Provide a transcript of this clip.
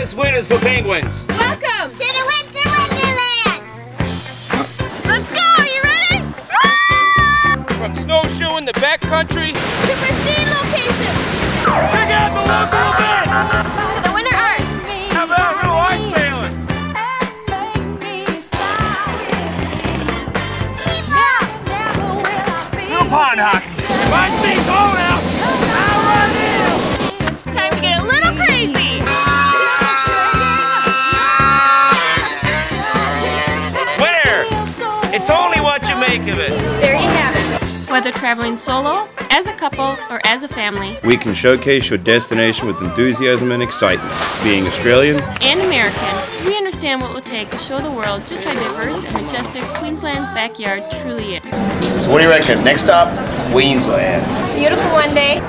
as winners for penguins. Welcome To the Winter Wonderland! Let's go! Are you ready? From snowshoeing the backcountry To pristine locations! Check out the local events! To the Winter Arts! How about a little ice sailing? Little pond hockey. My team's It's only what you make of it. There you have it. Whether traveling solo, as a couple, or as a family, We can showcase your destination with enthusiasm and excitement. Being Australian, and American, we understand what it will take to show the world just how diverse and majestic Queensland's backyard truly is. So what do you reckon? Next stop, Queensland. Beautiful one day,